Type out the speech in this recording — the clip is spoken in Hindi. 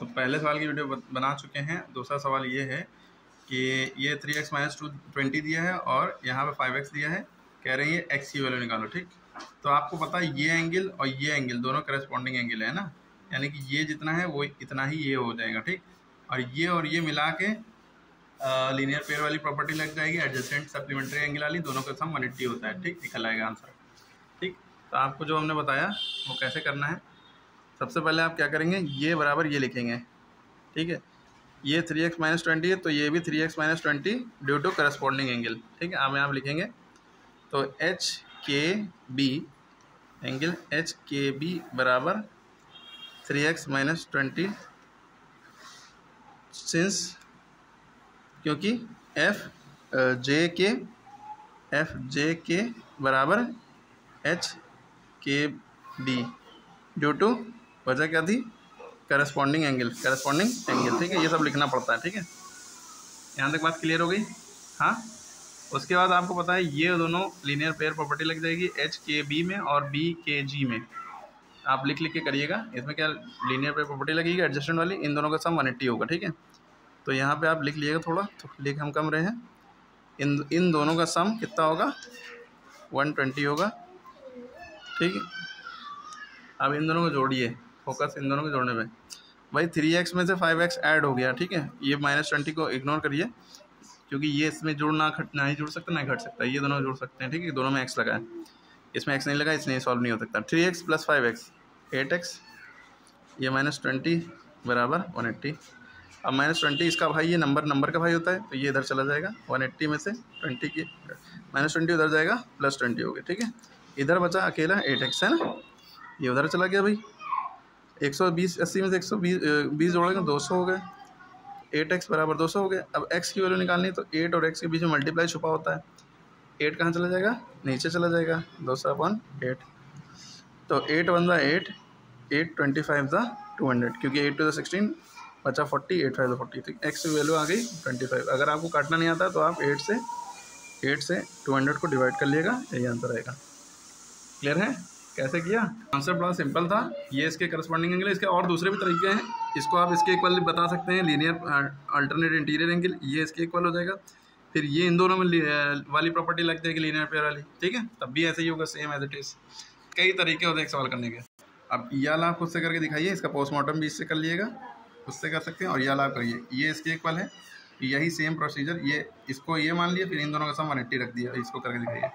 तो पहले सवाल की वीडियो बना चुके हैं। दूसरा सवाल ये है कि ये three X minus two twenty दिया है और यहाँ पे फाइव एक्स दिया है। कह रहे हैं ये एक्स की वैल्यू निकालो, ठीक? तो आपको पता है ये एंगल और ये एंगल दोनों करस्पॉन्डिंग एंगल है ना? यानी कि ये जितना है वो इतना ही ये हो जाएगा, ठीक? और ये और ये मिला के लीनियर पेयर वाली प्रॉपर्टी लग जाएगी एडजस्टेंट सप्लीमेंट्री एंगल वाली, दोनों का सम वन होता है, ठीक? निकल आएगा आंसर ठीक? तो आपको जो हमने बताया, वो कैसे करना है? सबसे पहले आप क्या करेंगे? ये बराबर ये लिखेंगे। ठीक है? ये थ्री एक्स माइनस ट्वेंटी है तो ये भी three X minus twenty due to corresponding angle ठीक है? आप यहाँ लिखेंगे। तो H K B angle H K B बराबर three X minus twenty since क्योंकि एफ़ जे के एफ़ जे के बराबर H K be due to वजह क्या थी? करस्पॉन्डिंग एंगल करस्पॉन्डिंग एंगल ठीक है? ये सब लिखना पड़ता है, ठीक है? यहाँ तक बात क्लियर हो गई? हाँ? उसके बाद आपको पता है, ये दोनों लीनियर पेयर प्रॉपर्टी लग जाएगी एच के बी में और बी के जी में। आप लिख लिख के करिएगा, इसमें क्या लीनियर पेयर प्रॉपर्टी लगेगी एडजस्टमेंट वाली, इन दोनों का सम वन एट्टी होगा, ठीक है? तो यहाँ पे आप लिख लीजिएगा थोड़ा तो लिख हम कम रहे हैं। इन इन दोनों का सम कितना होगा? वन ट्वेंटी होगा, ठीक है? अब इन दोनों को जोड़िए। फोकस इन दोनों को जोड़ने में भाई थ्री एक्स में से फाइव एक्स ऐड हो गया, ठीक है? ये माइनस ट्वेंटी को इग्नोर करिए, क्योंकि ये इसमें जुड़ ना घट, ना ही जुड़ सकता, ना घट सकता। ये दोनों जुड़ सकते हैं, ठीक है? दोनों में एक्स लगा है इसमें एक्स नहीं लगा, इसलिए सॉल्व नहीं हो सकता। Three X plus five X eight X ये माइनस ट्वेंटी बराबर वन एट्टी अब माइनस ट्वेंटी इसका भाई, ये नंबर नंबर का भाई होता है तो ये इधर चला जाएगा वन एट्टी में से ट्वेंटी की माइनस ट्वेंटी उधर जाएगा प्लस ट्वेंटी हो गया, ठीक है? इधर बचा अकेला एट एक्स है ना? ये उधर चला गया भाई। एक सौ बीस, अस्सी में से एक सौ बीस बीस जोड़ेंगे दो सौ हो गए। एट एक्स बराबर दो सौ हो गए। अब एक्स की वैल्यू निकालनी तो एट और एक्स के बीच में मल्टीप्लाई छुपा होता है। एट कहाँ चला जाएगा? नीचे चला जाएगा। दो सौ अपन एट। तो eight one the eight eight twenty five the two hundred, क्योंकि एट टू द सिक्सटीन, बचा forty, eight five the forty. तो एक्स की वैल्यू आ गई ट्वेंटी फाइव। अगर आपको काटना नहीं आता तो आप एट से एट से टू हंड्रेड को डिवाइड कर लिएगा यही आंसर आएगा। क्लियर है? कैसे किया? आंसर बड़ा सिंपल था। ये इसके करस्पॉन्डिंग एंगल इसके और दूसरे भी तरीके हैं। इसको आप इसके इक्वल बता सकते हैं। लीनियर अल्टरनेट इंटीरियर एंगल ये इसके इक्वल हो जाएगा। फिर ये इन दोनों में वाली प्रॉपर्टी लग जाएगी लीनियर पेयर वाली। ठीक है? तब भी ऐसे ही होगा सेम एज इट इज़ कई तरीके होते हैं सवाल करने के। अब ये वाला आप खुद से करके दिखाइए। इसका पोस्टमार्टम भी इससे कर लिएगा। उससे कर सकते हैं। और ये वाला आप करिए। ये इसके इक्वल है। यही सेम प्रोसीजर ये, इसको ये मान लिया। फिर इन दोनों का सम वन रख दिया। इसको करके दिखाइए।